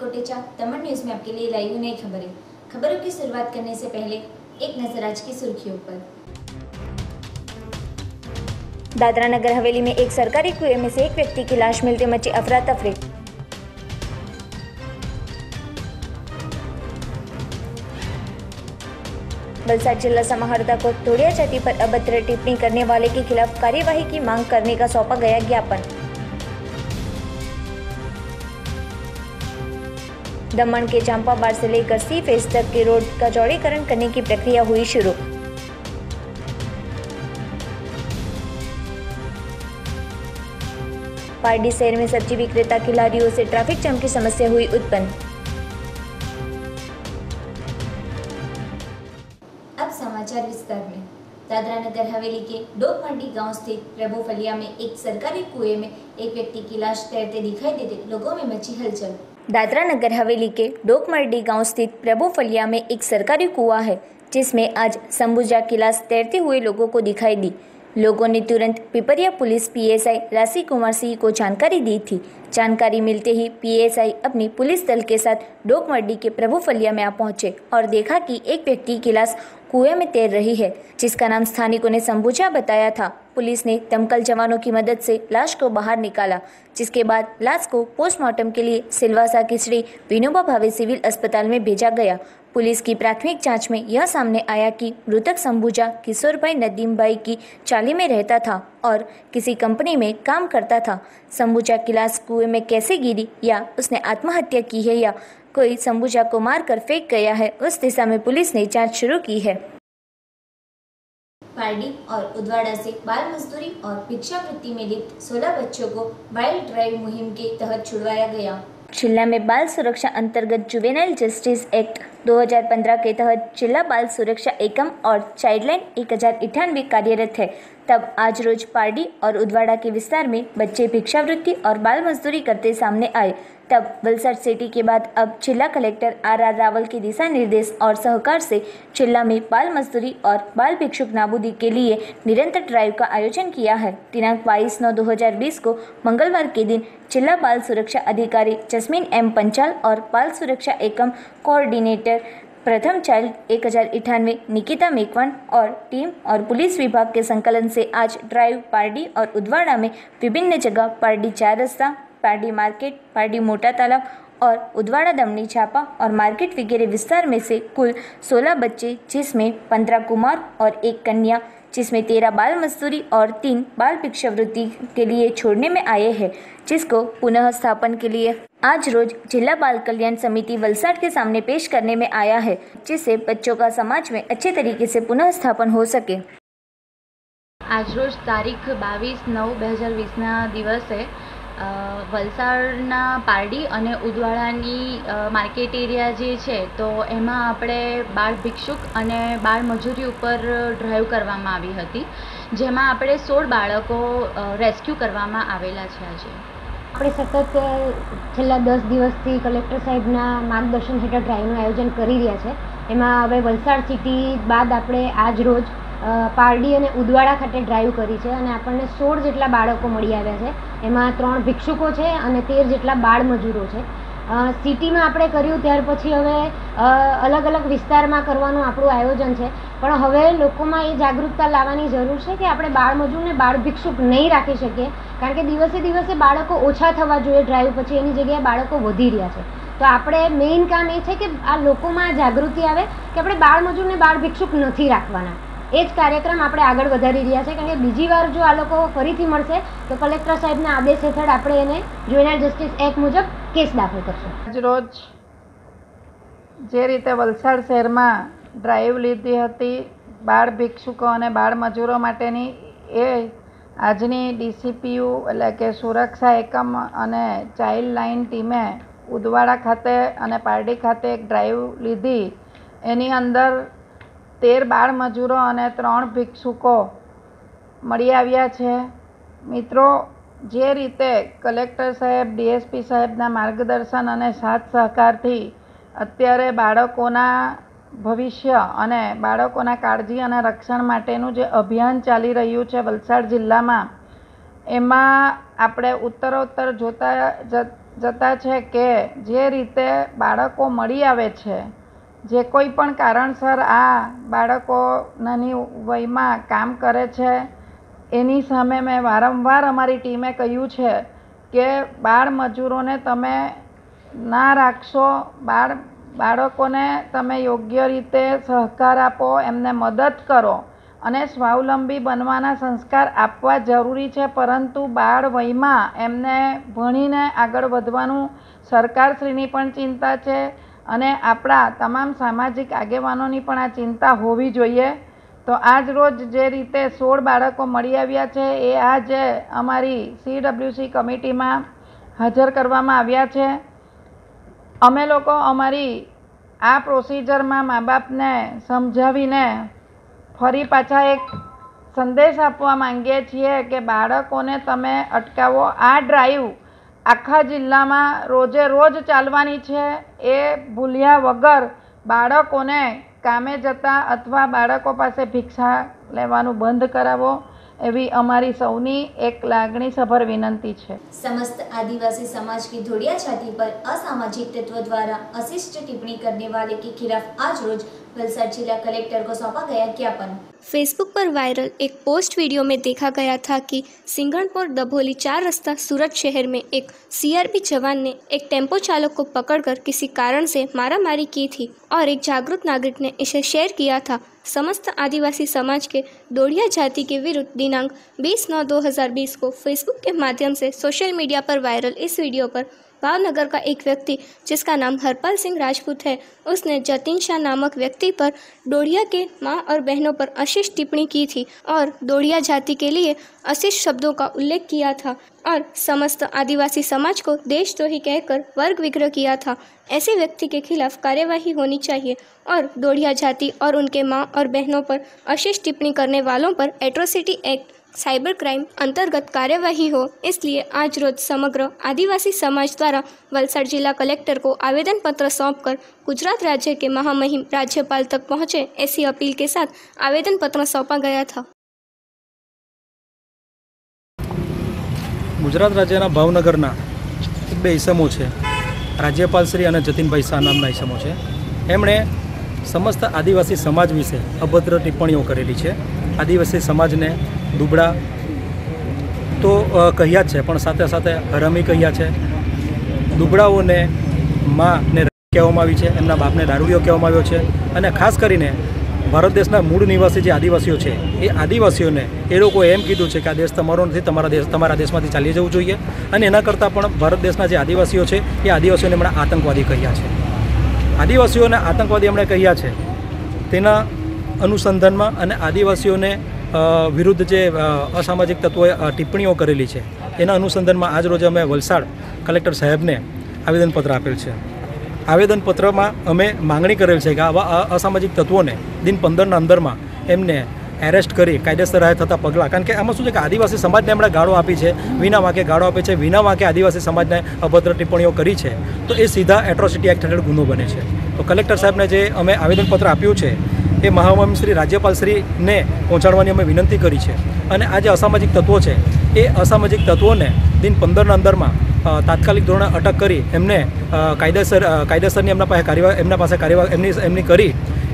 कोटेचा दमन news में आपके लिए लाई हुई नई खबरें। खबरों की शुरुआत करने से पहले एक नज़र आज की सुर्खियों पर। दादरा नगर हवेली में एक सरकारी कुएँ में से एक व्यक्ति की लाश मिलते मची अफरा तफरी। वलसाड जिला समाहर्ता को तोड़िया जाति पर अभद्र टिप्पणी करने वाले के खिलाफ कार्यवाही की मांग करने का सौंपा गया ज्ञापन। दमन के चांपाबाड़ से लेकर सी फ़ेज़ तक के रोड का चौड़ीकरण करने की प्रक्रिया हुई शुरू। पारडी शहर में सब्ज़ी विक्रेता खिलाड़ियों से ट्रैफ़िक जाम की समस्या हुई उत्पन्न। दादरा नगर हवेली के डोकमंडी गाँव स्थित प्रभु फलिया में एक सरकारी कुएँ में एक व्यक्ति की लाश तैरते दिखाई देते लोगों में मची हलचल। दादरा नगर हवेली के डोकमर्डी गाँव स्थित प्रभु फलिया में एक सरकारी कुआ है, जिसमें आज संबुजा की लाश तैरते हुए लोगों को दिखाई दी। लोगों ने तुरंत पिपरिया पुलिस पीएसआई राशि कुमार सिंह को जानकारी दी थी। जानकारी मिलते ही पीएसआई अपनी पुलिस दल के साथ डोकमर्डी के प्रभु फलिया में आ पहुँचे और देखा कि एक व्यक्ति की लाश कुएँ में तैर रही है, जिसका नाम स्थानिकों ने संबुजा बताया था। पुलिस ने दमकल जवानों की मदद से लाश को बाहर निकाला, जिसके बाद लाश को पोस्टमार्टम के लिए सिलवासा के श्री विनोबा भावे सिविल अस्पताल में भेजा गया। पुलिस की प्राथमिक जाँच में यह सामने आया कि मृतक संबुजा किशोर भाई नदीम भाई की चाली में रहता था और किसी कंपनी में काम करता था। संबुजा की लाश कुएँ में कैसे गिरी या उसने आत्महत्या की है या कोई संबुजा को मारकर फेंक गया है। उस दिशा में पुलिस ने जाँच शुरू की है। पारडी और उदवाड़ा से बाल मजदूरी और भिक्षावृत्ति में लिप्त 16 बच्चों को वाइल्ड ड्राइव मुहिम के तहत छुड़वाया गया। जिला में बाल सुरक्षा अंतर्गत जुवेनाइल जस्टिस एक्ट 2015 के तहत जिला बाल सुरक्षा एकम और चाइल्डलाइन एक हज़ार इक्यानवे कार्यरत है। तब आज रोज पारडी और उदवाड़ा के विस्तार में बच्चे भिक्षावृत्ति और बाल मजदूरी करते सामने आए। तब वलसाड सिटी के बाद अब जिला कलेक्टर आर आर रावल के दिशा निर्देश और सहकार से जिला में बाल मजदूरी और बाल भिक्षुक नाबूदी के लिए निरंतर ड्राइव का आयोजन किया है। दिनांक 22 नौ 2020 को मंगलवार के दिन जिला बाल सुरक्षा अधिकारी जस्मीन एम पंचाल और बाल सुरक्षा एकम कोऑर्डिनेटर प्रथम चाइल्ड एक हज़ार अठानवे, निकिता मेकवान और टीम और पुलिस विभाग के संकलन से आज ड्राइव पार्डी और उदवाड़ा में विभिन्न जगह पार्डी चार रस्ता, पार्डी मार्केट, पार्डी मोटा तालाब और उदवाड़ा दमनी छापा और मार्केट वगैरह विस्तार में से कुल 16 बच्चे, जिसमें 15 कुमार और एक कन्या। जिसमें तेरह बाल मजदूरी और तीन बाल भिक्षावृत्ति के लिए छोड़ने में आए हैं जिसको पुनः स्थापन के लिए आज रोज जिला बाल कल्याण समिति वलसाड के सामने पेश करने में आया है जिससे बच्चों का समाज में अच्छे तरीके से पुनः स्थापन हो सके આજરોજ તારીખ બાવીસ નવ બે હજાર વીસના દિવસે અ, વલસાડના પારડી અને ઉદવાડાની માર્કેટ એરિયા જે છે, તો એમાં આપણે બાળ ભિક્ષુક અને બાળ મજૂરી ઉપર ડ્રાઈવ કરવામાં આવી હતી, જેમાં આપણે સોળ બાળકો રેસ્ક્યુ કરવામાં આવેલા છે આજે. આપણે સતત છેલ્લા દસ દિવસથી કલેક્ટર સાહેબના માર્ગદર્શન હેઠળ ડ્રાઈવનું આયોજન કરી રહ્યા છે. એમાં હવે વલસાડ સિટી બાદ આપણે આજ રોજ પારડી અને ઉદવાડા ખાતે ડ્રાઈવ કરી છે અને આપણને સોળ જેટલા બાળકો મળી આવ્યા છે. એમાં ત્રણ ભિક્ષુકો છે અને તેર જેટલા બાળ મજૂરો છે. સિટીમાં આપણે કર્યું ત્યાર પછી હવે અલગ અલગ વિસ્તારમાં કરવાનું આપણું આયોજન છે. પણ હવે લોકોમાં એ જાગૃતતા લાવવાની જરૂર છે કે આપણે બાળ મજૂરને બાળ ભિક્ષુક નહીં રાખી શકીએ. કારણ કે દિવસે દિવસે બાળકો ઓછા થવા જોઈએ ડ્રાઈવ પછી એની જગ્યાએ બાળકો વધી રહ્યા છે. તો આપણે મેઇન કામ એ છે કે આ લોકોમાં જાગૃતિ આવે કે આપણે બાળ મજૂરને બાળ ભિક્ષુક નથી રાખવાના. એ જ કાર્યક્રમ આપણે આગળ વધારી રહ્યા છે. કારણ કે બીજી વાર જો આ લોકો ફરીથી મળશે, તો કલેક્ટર સાહેબના આદેશ હેઠળ આપણે એને જોઈનાર જસ્ટિસ એક્ટ મુજબ કેસ દાખલ કરશું. આજરોજ જે રીતે વલસાડ શહેરમાં ડ્રાઈવ લીધી હતી, બાળ ભિક્ષુકો અને બાળ મજૂરો માટેની, એ આજની ડીસીપીયુ એટલે કે સુરક્ષા એકમ અને ચાઇલ્ડ લાઇન ટીમે ઉદવાડા ખાતે અને પારડી ખાતે એક ડ્રાઈવ લીધી. એની અંદર તેર બાળ મજૂરો અને ત્રણ ભિક્ષુકો મળી આવ્યા છે. મિત્રો, જે રીતે કલેક્ટર સાહેબ, ડીએસપી સાહેબના માર્ગદર્શન અને સાથ સહકારથી અત્યારે બાળકોના ભવિષ્ય અને બાળકોના કાળજી અને રક્ષણ માટેનું જે અભિયાન ચાલી રહ્યું છે વલસાડ જિલ્લામાં, એમાં આપણે ઉત્તરોત્તર જોતા જતા છે કે જે રીતે બાળકો મળી આવે છે જે કોઈ પણ કારણસર આ બાળકો નાની વયમાં કામ કરે છે, એની સામે મેં વારંવાર અમારી ટીમે કહ્યું છે કે બાળ મજૂરોને તમે ના રાખશો, બાળ બાળકોને તમે યોગ્ય રીતે સહકાર આપો, એમને મદદ કરો અને સ્વાવલંબી બનવાના સંસ્કાર આપવા જરૂરી છે, પરંતુ બાળ વયમાં એમને ભણીને આગળ વધવાનું સરકારશ્રીની પણ ચિંતા છે અને આપણા તમામ સામાજિક આગેવાનોની પણ આ ચિંતા હોવી જોઈએ. તો આજ રોજ જે રીતે સોળ બાળકો મળી આવ્યા છે, એ આજે અમારી સીડબ્લ્યુસી કમિટીમાં હાજર કરવામાં આવ્યા છે. અમે લોકો અમારી આ પ્રોસિજરમાં મા બાપને સમજાવીને ફરી પાછા એક સંદેશ આપવા માંગીએ છીએ કે બાળકોને તમે અટકાવો. આ ડ્રાઈવ આખા જિલ્લામાં રોજે રોજ ચાલવાની છે. એ ભૂલ્યા વગર બાળકોને કામે જતા અથવા બાળકો પાસે ભિક્ષા લેવાનું બંધ કરાવો, એવી અમારી સૌની એક લાગણી સભર વિનંતી છે. સમસ્ત આદિવાસી સમાજ કી ધોળિયા છાતી પર અસામાજિક તત્વ દ્વારા અશિષ્ટ ટિપ્પણી કરને વાલે કે ખિલાફ આજ રોજ वलसाड जिला कलेक्टर को सौंपा गया ज्ञापन। फेसबुक पर वायरल एक पोस्ट वीडियो में देखा गया था कि सिंगणपुर दभोली चार रास्ता सूरत शहर में एक सीआरपी जवान ने एक टेंपो चालक को पकड़कर किसी कारण से मारामारी की थी और एक जागरूक नागरिक ने इसे शेयर किया था। समस्त आदिवासी समाज के दोड़िया जाति के विरुद्ध दिनांक 20 नौ 2020 को फेसबुक के माध्यम से सोशल मीडिया पर वायरल इस वीडियो पर भावनगर का एक व्यक्ति, जिसका नाम हरपाल सिंह राजपूत है। उसने जतिन शाह नामक व्यक्ति पर डोड़िया के माँ और बहनों पर अशिष्ट टिप्पणी की थी और डोड़िया जाति के लिए अशिष्ट शब्दों का उल्लेख किया था और समस्त आदिवासी समाज को देशद्रोही कहकर वर्ग विग्रह किया था। ऐसे व्यक्ति के खिलाफ कार्यवाही होनी चाहिए और डोड़िया जाति और उनके माँ और बहनों पर अशिष्ट टिप्पणी करने वालों पर एट्रोसिटी एक्ट साइबर क्राइम अंतर्गत कार्यवाही हो इसलिए आज रोज समग्र आदिवासी समाज द्वारा वलसाड़ जिला कलेक्टर को आवेदन पत्र सौंपकर गुजरात राज्य के महामहिम राज्यपाल तक पहुंचे ऐसी अपील के साथ आवेदन पत्र सौंपा गया था ગુજરાત રાજ્યના ભાવનગરના એક બે ઈસમો છે રાજ્યપાલશ્રી અને જતીનભાઈ શાહ નામના ઈસમો છે એમણે સમસ્ત આદિવાસી સમાજ વિશે અભદ્ર ટિપ્પણીઓ કરેલી છે. આદિવાસી સમાજને દુબળા તો કહ્યા છે, પણ સાથે સાથે હરામી કહ્યા છે. દુબળાઓને માને કહેવામાં આવી છે, એમના બાપને દારૂડિયો કહેવામાં આવ્યો છે અને ખાસ કરીને ભારત દેશના મૂળ નિવાસી જે આદિવાસીઓ છે, એ આદિવાસીઓને એ લોકોએ એમ કીધું છે કે આ દેશ તમારો નથી તમારા દેશ, તમારા દેશમાંથી ચાલી જવું જોઈએ અને એના કરતાં પણ ભારત દેશના જે આદિવાસીઓ છે, એ આદિવાસીઓને હમણાં આતંકવાદી કહ્યા છે. આદિવાસીઓને આતંકવાદી એમણે કહ્યા છે. તેના અનુસંધાનમાં અને આદિવાસીઓને વિરુદ્ધ જે અસામાજિક તત્વોએ ટિપ્પણીઓ કરેલી છે, એના અનુસંધાનમાં આજ રોજ અમે વલસાડ કલેક્ટર સાહેબને આવેદનપત્ર આપેલ છે. આવેદનપત્રમાં અમે માંગણી કરેલ છે કે આવા અસામાજિક તત્વોને દિન પંદરના અંદરમાં એમને એરેસ્ટ કરી કાયદેસર રાહે થતા પગલાં. કારણ કે આમાં શું છે કે આદિવાસી સમાજને એમણે ગાળો આપી છે, વિના વાંકે ગાળો આપે છે, વિના વાંકે આદિવાસી સમાજને અભદ્ર ટિપ્પણીઓ કરી છે, તો એ સીધા એટ્રોસિટી એક્ટ હેઠળ ગુનો બને છે. તો કલેક્ટર સાહેબને જે અમે આવેદનપત્ર આપ્યું છે, એ મહામહિમ શ્રી રાજ્યપાલશ્રીને પહોંચાડવાની અમે વિનંતી કરી છે. અને આ જે અસામાજિક તત્વો છે, એ અસામાજિક તત્વોને દિન પંદરના અંદરમાં તાત્કાલિક ધોરણે અટક કરી એમને કાયદેસર કાયદેસરની એમના પાસે કાર્યવાહી એમના પાસે કાર્યવાહી એમની એમની કરી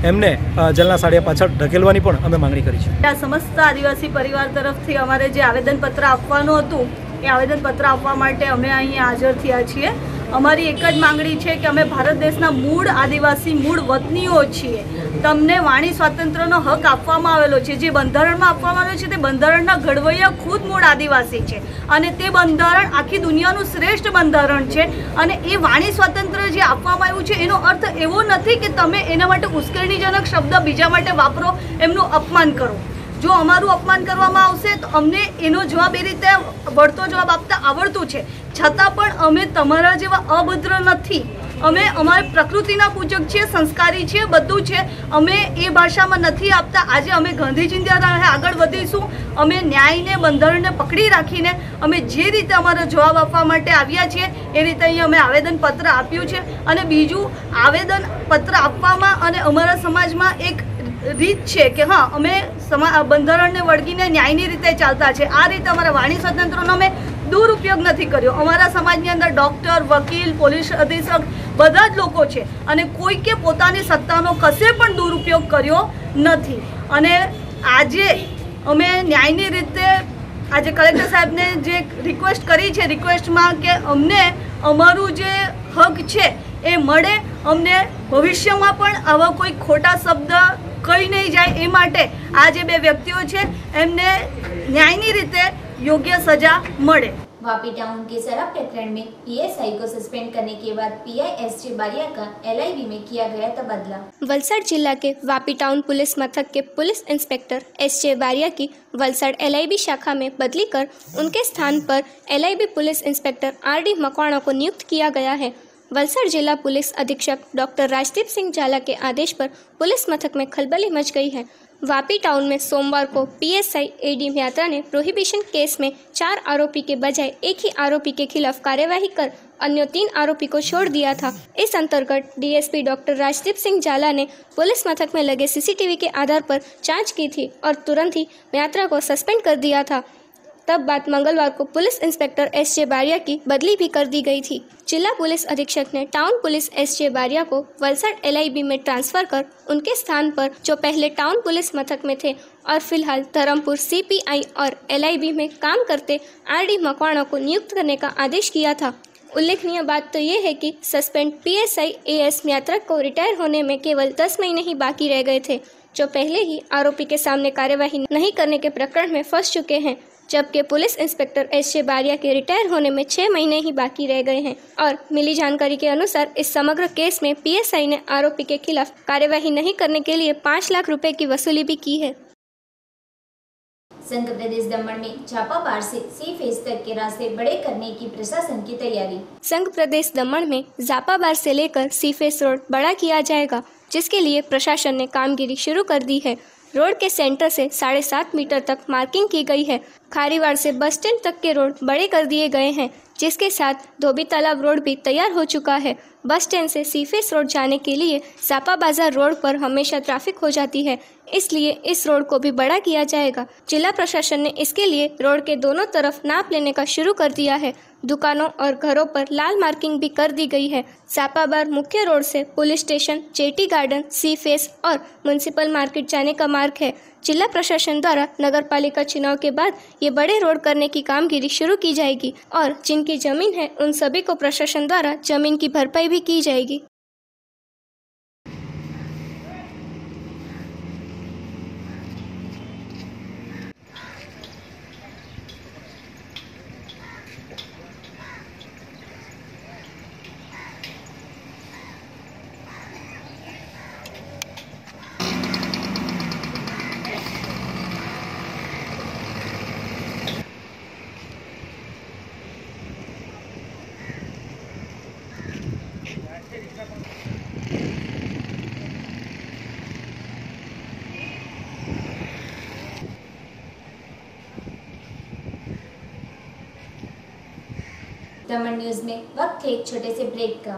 એમને જલના સાડિયા પાછળ ઢકેલવાની પણ અમે માંગણી કરી છે. આ સમસ્ત આદિવાસી પરિવાર તરફથી અમારે જે આવેદનપત્ર આપવાનું હતું, એ આવેદનપત્ર આપવા માટે અમે અહીંયા હાજર થયા છીએ. અમારી એક જ માંગણી છે કે અમે ભારત દેશના મૂળ આદિવાસી, મૂળ વતનીઓ છીએ. તમને વાણી સ્વાતંત્ર્યનો હક આપવામાં આવેલો છે. જે બંધારણમાં આપવામાં આવેલો છે તે બંધારણના ઘડવૈયા ખુદ મૂળ આદિવાસી છે. અને તે બંધારણ આખી દુનિયાનું શ્રેષ્ઠ બંધારણ છે. અને એ વાણી સ્વાતંત્ર્ય જે આપવામાં આવ્યું છે, એનો અર્થ એવો નથી કે તમે એના માટે ઉશ્કેરણીજનક શબ્દ બીજા માટે વાપરો, એમનું અપમાન કરો. જો અમારું અપમાન કરવામાં આવશે તો અમને એનો જવાબ એ રીતે વળતો જવાબ આપતા આવડતું છે. છતાં પણ અમે તમારા જેવા અભદ્ર નથી. અમે અમારી પ્રકૃતિના પૂજક છીએ, સંસ્કારી છીએ, બધું છે. અમે એ ભાષામાં નથી આપતા. આજે અમે ગાંધીજી દ્વારા આગળ વધીશું. અમે ન્યાયને, બંધારણને પકડી રાખીને અમે જે રીતે અમારો જવાબ આપવા માટે આવ્યા છીએ, એ રીતે અહીં અમે આવેદનપત્ર આપ્યું છે. અને બીજું આવેદન પત્ર આપવામાં અને અમારા સમાજમાં એક રીત છે કે હા, અમે સમા બંધારણને વળગીને ન્યાયની રીતે ચાલતા છે. આ રીતે અમારા વાણી સ્વતંત્રનો અમે દુરુપયોગ નથી કર્યો. અમારા સમાજની અંદર ડૉક્ટર, વકીલ, પોલીસ અધિક્ષક બધા જ લોકો છે અને કોઈકે પોતાની સત્તાનો કશે પણ દુરુપયોગ કર્યો નથી. અને આજે અમે ન્યાયની રીતે આજે કલેક્ટર સાહેબને જે રિક્વેસ્ટ કરી છે, રિક્વેસ્ટમાં કે અમને અમારું જે હક છે એ મળે, અમને ભવિષ્યમાં પણ આવા કોઈ ખોટા શબ્દ કહી નહીં જાય એ માટે આ જે બે વ્યક્તિઓ છે એમને ન્યાયની રીતે યોગ્ય સજા મળે वापी टाउन के शराब प्रकरण में पीएसआई को सस्पेंड करने के बाद पीआई एस जे बारिया का एलआईबी में किया गया तबादला वलसाड जिला के वापी टाउन पुलिस मथक के police inspector S J Bariya की वलसाड एलआईबी शाखा में बदली कर उनके स्थान पर LIB police inspector R D Makwana को नियुक्त किया गया है वलसाड जिला पुलिस अधीक्षक डॉक्टर राजदीप सिंह जाला के आदेश पर पुलिस मथक में खलबली मच गई है। वापी टाउन में सोमवार को पीएसआई एडी यात्रा ने प्रोहिबिशन केस में चार आरोपी के बजाय एक ही आरोपी के खिलाफ कार्यवाही कर अन्य तीन आरोपी को छोड़ दिया था। इस अंतर्गत डीएसपी डॉक्टर राजदीप सिंह जाला ने पुलिस मथक में लगे सीसीटीवी के आधार पर जाँच की थी और तुरंत ही यात्रा को सस्पेंड कर दिया था। तब बात मंगलवार को police inspector S J Bariya की बदली भी कर दी गई थी। जिला पुलिस अधीक्षक ने town police S J Bariya को वलसाड एलआईबी में ट्रांसफ़र कर उनके स्थान पर, जो पहले टाउन पुलिस मथक में थे और फ़िलहाल धर्मपुर सीपीआई और एलआईबी में काम करते आर डी मकवाणा को नियुक्त करने का आदेश किया था। उल्लेखनीय बात तो ये है कि सस्पेंड पीएसआई एएस यात्रा को रिटायर होने में केवल 10 महीने ही बाकी रह गए थे, जो पहले ही आरोपी के सामने कार्यवाही नहीं करने के प्रकरण में फंस चुके हैं। जबकि police inspector S J Bariya के रिटायर होने में छह महीने ही बाकी रह गए हैं और मिली जानकारी के अनुसार इस समग्र केस में पीएसआई ने आरोपी के खिलाफ कार्यवाही नहीं करने के लिए पाँच लाख रुपए की वसूली भी की है। संघ प्रदेश दमन में झापा बार से सी फ़ेज़ तक के रास्ते बड़े करने की प्रशासन की तैयारी। संघ प्रदेश दमन में जापा बार से लेकर सीफेस रोड बड़ा किया जाएगा जिसके लिए प्रशासन ने कामगिरी शुरू कर दी है। रोड के सेंटर से साढ़े सात मीटर तक मार्किंग की गई है। खारीवाड़ से बस स्टैंड तक के रोड बड़े कर दिए गए हैं, जिसके साथ धोबी तालाब रोड भी तैयार हो चुका है। बस स्टैंड से सीफेस रोड जाने के लिए सापा बाज़ार रोड पर हमेशा ट्रैफ़िक हो जाती है। इसलिए इस रोड को भी बड़ा किया जाएगा। जिला प्रशासन ने इसके लिए रोड के दोनों तरफ़ नाप लेने का शुरू कर दिया है। दुकानों और घरों पर लाल मार्किंग भी कर दी गई है। सापाबार मुख्य रोड से police station, Cheti garden, sea face और म्यूनसिपल मार्केट जाने का मार्ग है। जिला प्रशासन द्वारा नगर पालिका चुनाव के बाद ये बड़े रोड करने की कामगिरी शुरू की जाएगी और जिनकी ज़मीन है, उन सभी को प्रशासन द्वारा ज़मीन की भरपाई भी की जाएगी। दमन न्यूज़ में वक्त है एक छोटे से ब्रेक का।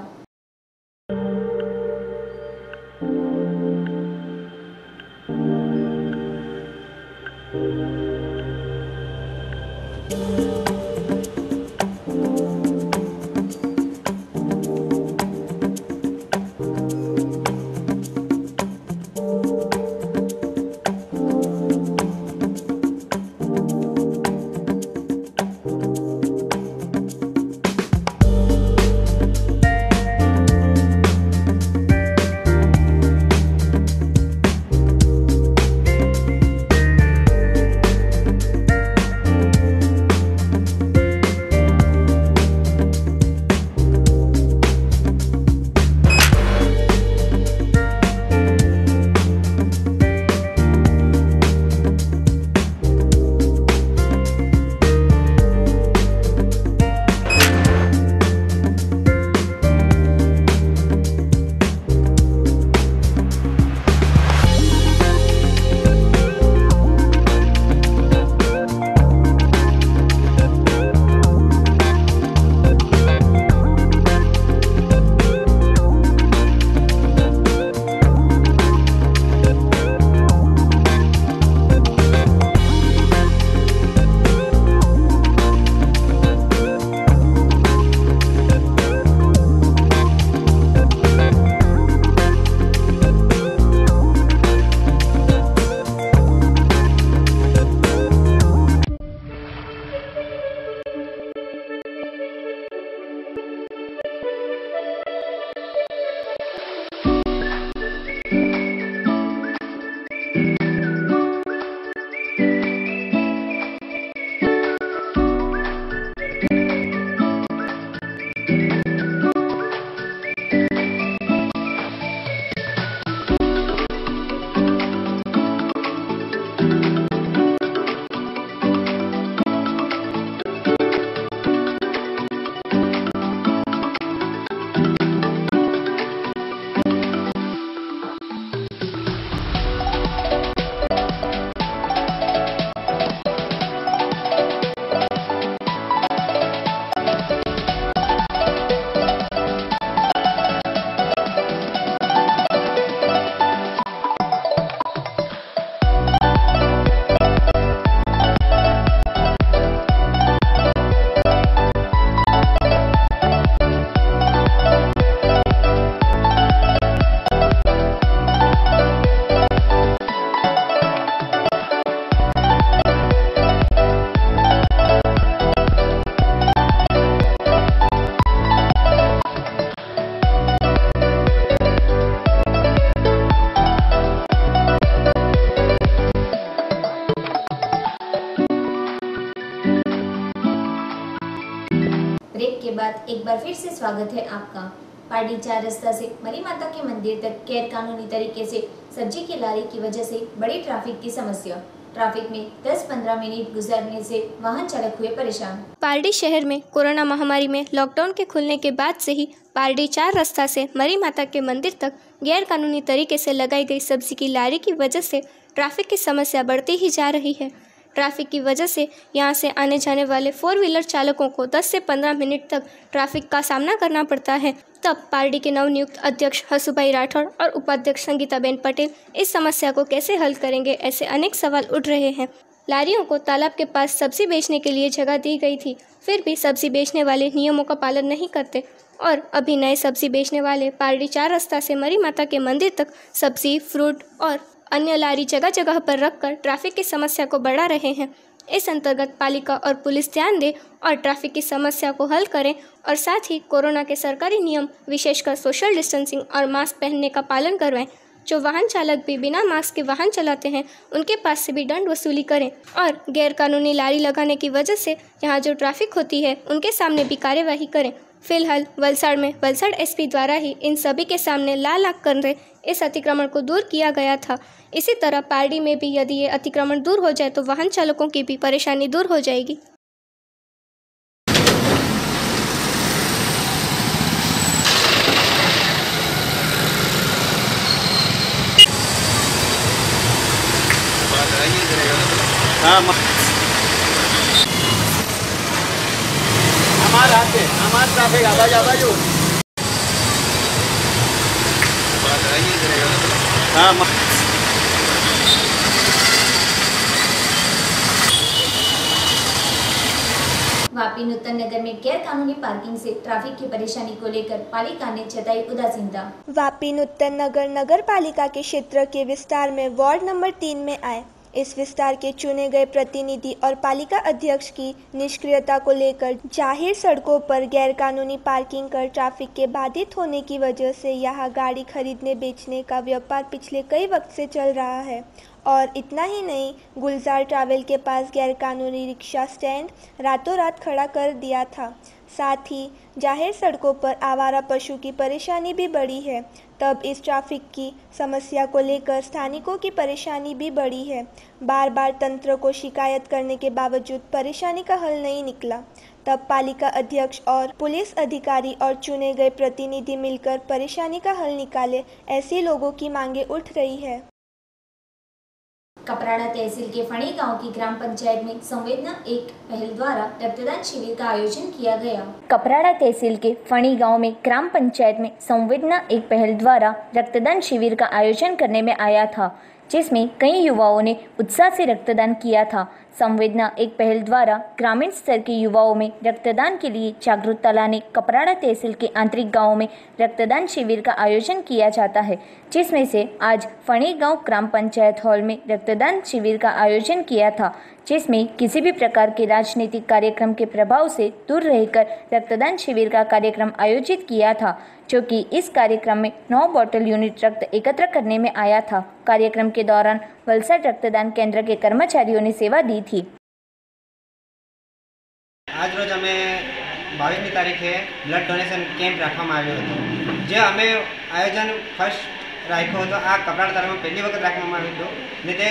बार फिर से स्वागत है आपका। पार्टी चार रास्ता से मरी माता के मंदिर तक गैर कानूनी तरीके से सब्ज़ी की लारी की वजह से बड़ी ट्रैफ़िक की समस्या। ट्रैफ़िक में 10-15 मिनट गुजरने से वाहन चालक हुए परेशान। पारडी शहर में कोरोना महामारी में लॉकडाउन के खुलने के बाद से ही पारडी चार रास्ता से मरी माता के मंदिर तक गैर कानूनी तरीके से लगाई गई सब्ज़ी की लारी की वजह से ट्रैफ़िक की समस्या बढ़ती ही जा रही है। ट्रैफ़िक की वजह से यहाँ से आने जाने वाले फोर व्हीलर चालकों को 10 से 15 मिनट तक ट्रैफ़िक का सामना करना पड़ता है। तब पार्टी के नवनियुक्त अध्यक्ष हसुभाई राठौड़ और उपाध्यक्ष संगीताबेन पटेल इस समस्या को कैसे हल करेंगे ऐसे अनेक सवाल उठ रहे हैं। लारियों को तालाब के पास सब्ज़ी बेचने के लिए जगह दी गई थी, फिर भी सब्ज़ी बेचने वाले नियमों का पालन नहीं करते और अभी नए सब्ज़ी बेचने वाले पार्टी चार रास्ता से मरी माता के मंदिर तक सब्ज़ी, फ्रूट और अन्य लारी जगह जगह पर रखकर ट्रैफ़िक की समस्या को बढ़ा रहे हैं। इस अंतर्गत पालिका और पुलिस ध्यान दे और ट्रैफ़िक की समस्या को हल करें और साथ ही कोरोना के सरकारी नियम विशेषकर सोशल डिस्टेंसिंग और मास्क पहनने का पालन करवाएँ। जो वाहन चालक भी बिना मास्क के वाहन चलाते हैं, उनके पास से भी दंड वसूली करें और गैरकानूनी लारी लगाने की वजह से यहाँ जो ट्रैफ़िक होती है, उनके सामने भी कार्यवाही करें। फ़िलहाल वलसाड़ में वलसाड़ एसपी द्वारा ही इन सभी के सामने लाल आग कर रहे इस अतिक्रमण को दूर किया गया था। इसी तरह पारडी में भी यदि ये अतिक्रमण दूर हो जाए तो वाहन चालकों की भी परेशानी दूर हो जाएगी। वापी नूतन नगर में गैर कानूनी पार्किंग से ट्रैफ़िक की परेशानी को लेकर पालिका ने जताई उदासीनता। वापी नूतन नगर नगर पालिका के क्षेत्र के विस्तार में वार्ड नंबर तीन में आए। इस विस्तार के चुने गए प्रतिनिधि और पालिका अध्यक्ष की निष्क्रियता को लेकर ज़ाहिर सड़कों पर गैरकानूनी पार्किंग कर ट्रैफ़िक के बाधित होने की वजह से यहाँ गाड़ी खरीदने, बेचने का व्यापार पिछले कई वक्त से चल रहा है। और इतना ही नहीं, गुलजार ट्रैवल के पास गैरकानूनी रिक्शा स्टैंड रातों रात खड़ा कर दिया था। साथ ही ज़ाहिर सड़कों पर आवारा पशु की परेशानी भी बढ़ी है। तब इस ट्रैफ़िक की समस्या को लेकर स्थानिकों की परेशानी भी बढ़ी है। बार बार तंत्र को शिकायत करने के बावजूद परेशानी का हल नहीं निकला। तब पालिका अध्यक्ष और पुलिस अधिकारी और चुने गए प्रतिनिधि मिलकर परेशानी का हल निकाले ऐसी लोगों की मांगे उठ रही है। कपराड़ा तहसील के फणी गाँव की ग्राम पंचायत में संवेदना एक पहल द्वारा रक्तदान शिविर का आयोजन किया गया। कपराड़ा तहसील के फणी गाँव में ग्राम पंचायत में संवेदना एक पहल द्वारा रक्तदान शिविर का आयोजन करने में आया था, जिसमें कई युवाओं ने उत्साह से रक्तदान किया था। संवेदना एक पहल द्वारा ग्रामीण स्तर के युवाओं में रक्तदान के लिए जागरूकता लाने, कपराड़ा तहसील के आंतरिक गाँवों में रक्तदान शिविर का आयोजन किया जाता है, जिसमें से आज फणी गाँव ग्राम पंचायत हॉल में रक्तदान शिविर का आयोजन किया था, जिसमें किसी भी प्रकार के राजनीतिक कार्यक्रम के प्रभाव से दूर रहकर रक्तदान शिविर का कार्यक्रम आयोजित किया था, जो कि इस कार्यक्रम में नौ बॉटल यूनिट रक्त एकत्र करने में आया था। कार्यक्रम के दौरान वलसाड रक्तदान केंद्र के कर्मचारियों ने सेवा दी थी આજ રોજ અમે બાવીસમી તારીખે બ્લડ ડોનેશન કેમ્પ રાખવામાં આવ્યો હતો જે અમે આયોજન ફર્સ્ટ રાખ્યો હતો આ કપરાડા તાલુકામાં પહેલી વખત રાખવામાં આવ્યો હતો ને તે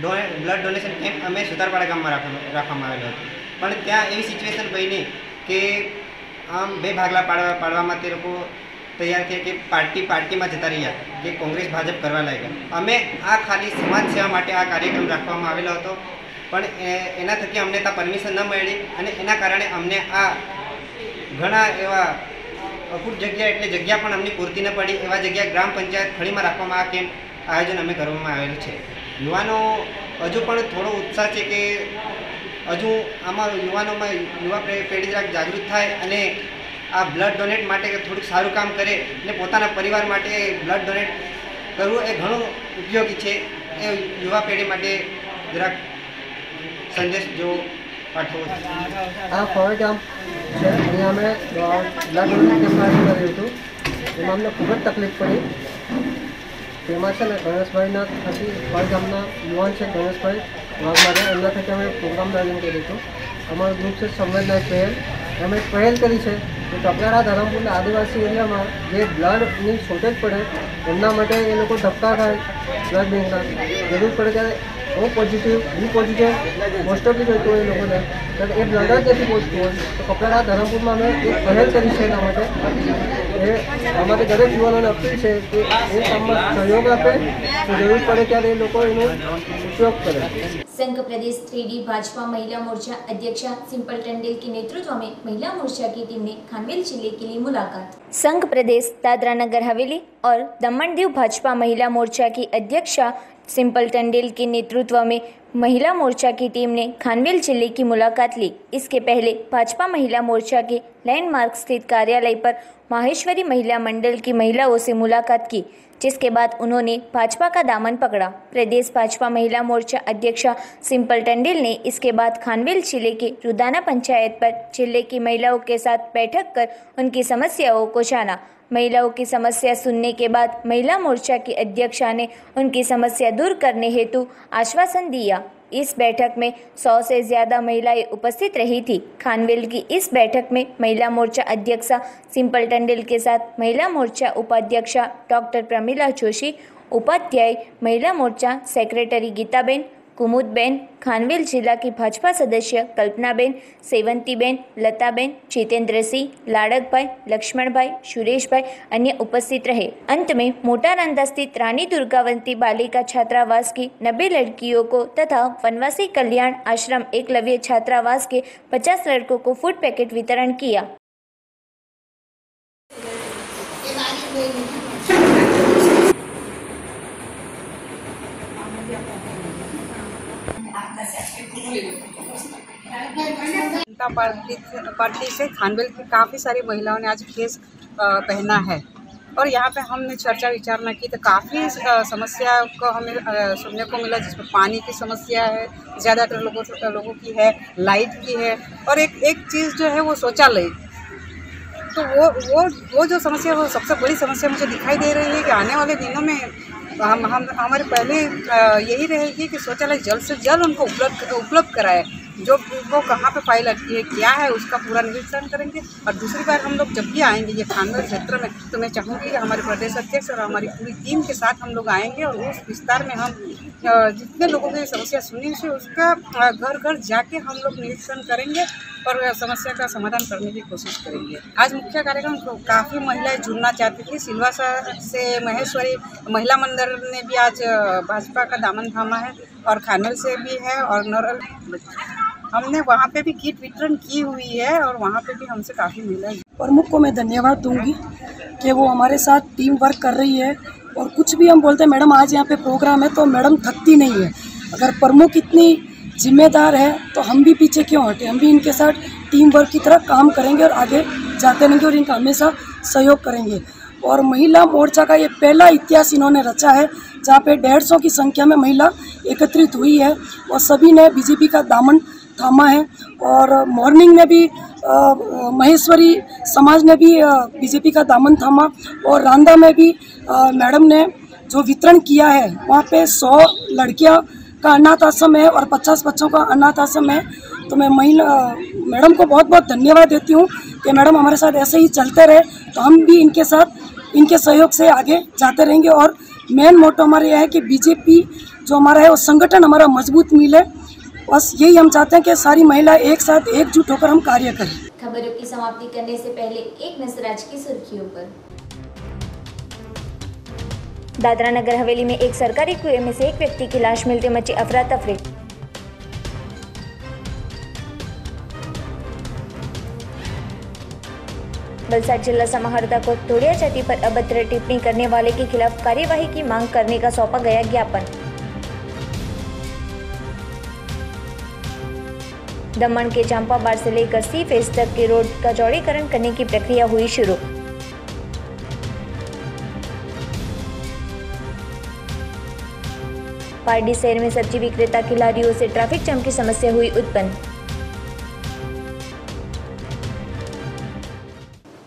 બ્લડ ડોનેશન કેમ્પ અમે સુતારપાડા ગામમાં રાખવા- રાખવામાં આવેલો હતો પણ ત્યાં એવી સિચ્યુએશન બની કે આમ બે ભાગલા પાડવા પાડવામાં તે લોકો તૈયાર થયા કે પાર્ટી પાર્ટીમાં જતા રહ્યા કે કોંગ્રેસ ભાજપ કરવા લાગ્યા અમે આ ખાલી સમાજ સેવા માટે આ કાર્યક્રમ રાખવામાં આવેલો હતો પણ એના થકી અમને ત્યાં પરમિશન ન મળી અને એના કારણે અમને આ ઘણા એવા અખૂટ જગ્યા એટલે જગ્યા પણ અમને પૂરતી ન પડી. એવા જગ્યા ગ્રામ પંચાયત ખડીમાં રાખવામાં આ કેમ્પ આયોજન અમે કરવામાં આવેલું છે. યુવાનો હજુ પણ થોડો ઉત્સાહ છે કે હજુ આમાં યુવાનોમાં યુવા પેઢી જરાક જાગૃત થાય અને આ બ્લડ ડોનેટ માટે થોડુંક સારું કામ કરે અને પોતાના પરિવાર માટે બ્લડ ડોનેટ કરવું એ ઘણું ઉપયોગી છે. એ યુવા પેઢી માટે જરાક સંદેશ જો પાઠવો. આ ફોર ગામ છે. અહીંયા અમે આયોજન કર્યું હતું. એમાં અમને ખૂબ જ તકલીફ પડી. તેમાં છે ને ગણેશભાઈના થકી ફોર ગામના યુવાન છે ગણેશભાઈ. વાઘમારે એમના થકી અમે પ્રોગ્રામનું આયોજન કર્યું હતું. અમારું ગ્રુપ છે સંવેદના પહેલ અમે પહેલ કરી છે. તો ટપલારા ધરમપુરના આદિવાસી એરિયામાં જે બ્લડની શોર્ટેજ પડે, એમના માટે એ લોકો ધક્કા ખાય, બ્લડ બેંકના. જરૂર પડે ત્યારે O positive B positive most ઓફલી રહેતું હોય એ લોકોને ત્યારે એ બ્લડ જ નથી પહોંચતું હોય તો કપરાડા ધરમપુરમાં અમે એક પહેલ કરી છે એના માટે એ અમારે દરેક યુવાનોને અપીલ છે કે એ કામમાં સહયોગ આપે તો જરૂર પડે ત્યારે એ લોકો એનો ઉપયોગ કરે संघ प्रदेश थ्री भाजपा महिला मोर्चा अध्यक्षा सिंपल टंडेल के नेतृत्व में महिला मोर्चा की टीम ने खानवेल जिले के लिए मुलाकात संघ प्रदेश दादरा नगर हवेली और दमन दीव भाजपा महिला मोर्चा की अध्यक्षा सिंपल टंडेल के नेतृत्व में महिला मोर्चा की टीम ने खानवेल ज़िले की मुलाकात ली। इसके पहले भाजपा महिला मोर्चा के लैंडमार्क स्थित कार्यालय पर माहेश्वरी महिला मंडल की महिलाओं से मुलाकात की, जिसके बाद उन्होंने भाजपा का दामन पकड़ा। प्रदेश भाजपा महिला मोर्चा अध्यक्षा सिंपल टंडेल ने इसके बाद खानवेल ज़िले के रुदाना पंचायत पर ज़िले की महिलाओं के साथ बैठक कर उनकी समस्याओं को जाना। महिलाओं की समस्या सुनने के बाद महिला मोर्चा की अध्यक्षा ने उनकी समस्या दूर करने हेतु आश्वासन दिया। इस बैठक में सौ से ज़्यादा महिलाएँ उपस्थित रही थी। खानवेल की इस बैठक में महिला मोर्चा अध्यक्षा सिंपल टंडेल के साथ महिला मोर्चा उपाध्यक्षा डॉक्टर प्रमिला जोशी, उपाध्याय महिला मोर्चा सेक्रेटरी गीताबेन कुमुदबेन खानवेल जिला की भाजपा सदस्य कल्पनाबेन सेवंतीबेन लताबेन जितेंद्रसिंह लाडकभाई लक्ष्मणभाई सुरेशभाई अन्य उपस्थित रहे अंत में मोटानंदा स्थित रानी दुर्गावंती बालिका छात्रावास की नब्बे लड़कियों को तथा वनवासी कल्याण आश्रम एकलव्य छात्रावास के 50 लड़कों को फ़ूड पैकेट वितरण किया जनता पार्टी पार्टी से खानवेल की काफ़ी सारी महिलाओं ने आज खेस पहना है। और यहाँ पे हमने चर्चा विचारणा की तो काफ़ी समस्या को हमें सुनने को मिला जिसमें पानी की समस्या है, ज़्यादातर लोगों लोगों की है, लाइट की है। और एक एक चीज़ जो है वो शौचालय। तो वो वो वो जो समस्या वो सबसे बड़ी समस्या मुझे दिखाई दे रही है कि आने वाले दिनों में हम हम, हमारे पहले यही रहेगी कि शौचालय जल्द से जल्द उनको उपलब्ध उपलब्ध कराए। जो वो कहाँ पे फ़ाइल अटकी है, क्या है, उसका पूरा निरीक्षण करेंगे। और दूसरी बार हम लोग जब भी आएँगे ये खानवेल क्षेत्र में तो मैं चाहूँगी कि हमारे प्रदेश अध्यक्ष और हमारी पूरी टीम के साथ हम लोग आएँगे और उस विस्तार में हम जितने लोगों की समस्या सुनी से उसका घर घर जाके हम लोग निरीक्षण करेंगे और समस्या का समाधान करने की कोशिश करेंगे। आज मुख्य कार्यक्रम को काफ़ी महिलाएँ जुड़ना चाहती थी। सिलवासा से महेश्वरी, महिला मंदिर ने भी आज भाजपा का दामन थामा है और खानल से भी है और नौरल हमने वहाँ पे भी किट वितरण की हुई है और वहाँ पे भी हमसे काफ़ी मिला है। प्रमुख को मैं धन्यवाद दूँगी कि वो हमारे साथ टीम वर्क कर रही है और कुछ भी हम बोलते हैं, मैडम, आज यहाँ पे प्रोग्राम है तो मैडम थकती नहीं है। अगर प्रमुख इतनी जिम्मेदार है तो हम भी पीछे क्यों हटे? हम भी इनके साथ टीम वर्क की तरह काम करेंगे और आगे जाते रहेंगे और इनका हमेशा सहयोग करेंगे। और महिला मोर्चा का ये पहला इतिहास इन्होंने रचा है, जहाँ पे डेढ़ सौ की संख्या में महिला एकत्रित हुई है और सभी ने बीजेपी का दामन थामा है और मॉर्निंग में भी महेश्वरी समाज ने भी बीजेपी का दामन थामा और रांदा में भी मैडम ने जो वितरण किया है, वहाँ पे सौ लड़कियाँ का अनाथ आश्रम है और पचास बच्चों का अनाथ आश्रम है। तो मैं महिला मैडम को बहुत बहुत धन्यवाद देती हूँ कि मैडम हमारे साथ ऐसे ही चलते रहे। तो हम भी इनके साथ, इनके सहयोग से आगे जाते रहेंगे और मेन मोटो हमारा यह है कि बीजेपी जो हमारा है, वो संगठन हमारा मज़बूत मिले। बस यही हम चाहते हैं कि सारी महिला एक साथ एकजुट होकर हम कार्य करें। खबरों की समाप्ति करने से पहले एक नज़र आज की सुर्खियों पर। दादरा नगर हवेली में एक सरकारी कुएँ में से एक व्यक्ति की लाश मिलते मची अफरा तफरी। वलसाड जिला समाहर्ता को तोड़िया जाति पर अभद्र टिप्पणी करने वाले के खिलाफ कार्यवाही की मांग करने का सौंपा गया ज्ञापन। दमन के चांपाबार से लेकर सी फेस तक के रोड का चौड़ीकरण करने की प्रक्रिया हुई शुरू। पारडी शहर में सब्ज़ी विक्रेता खिलाड़ियों से ट्रैफ़िक जाम की समस्या हुई उत्पन्न।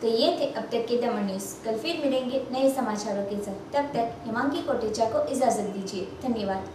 तो ये थे अब तक के दमन न्यूज़। कल फिर मिलेंगे नए समाचारों के साथ। तब तक हिमांगी कोटेचा को इजाज़त दीजिए। धन्यवाद।